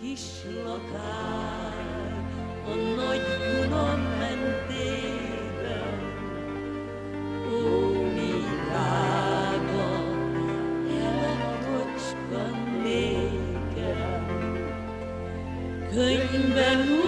kis lakár a nagy Duna mentében. Ó, mi drága, elkocska nékem, könyvben úszik,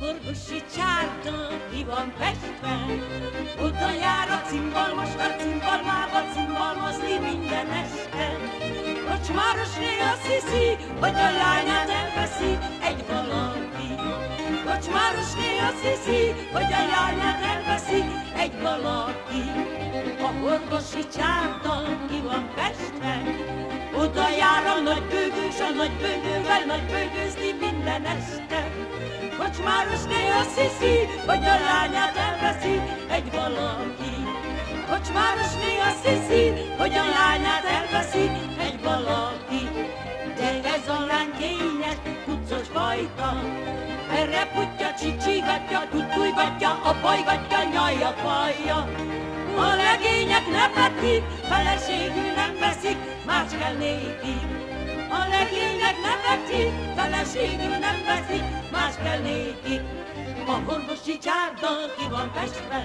korgosi csárda ki van festve, oda jár a cimbalmas, a cimbalmába cimbalmozni minden este. Kocsmárosné azt hiszi, hogy a lányát elveszi egy valaki. Kocsmárosné azt hiszi, hogy a lányát elveszi egy valaki. A orvosi csárda ki van festve, oda jár a nagy bőgős, a nagy bőgővel nagy bőgőzni minden este. Kocsmárosné azt hiszi, hogy a lányát elveszi egy valaki. Kocsmárosné azt hiszi, hogy a lányát elveszi egy valaki. De ez a lány kényes, kuccos fajta, erre putja, csicsigatja, tutulgatja, apajgatja, nyalja, fajja. A legények nevetik, feleségül nem veszik, más kell néki. A legények nevetik, feleségül nem veszik, más kell néki. A orvosi csárda ki van festve,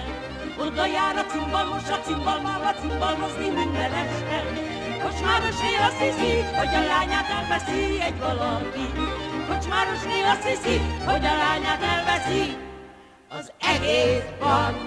oda jár a cimbalmos, a cimbalmával cimbalmozni minden este. Kocsmárosné azt hiszi, hogy a lányát elveszi egy valaki. Kocsmárosné azt hiszi, hogy a lányát elveszi az egész banda.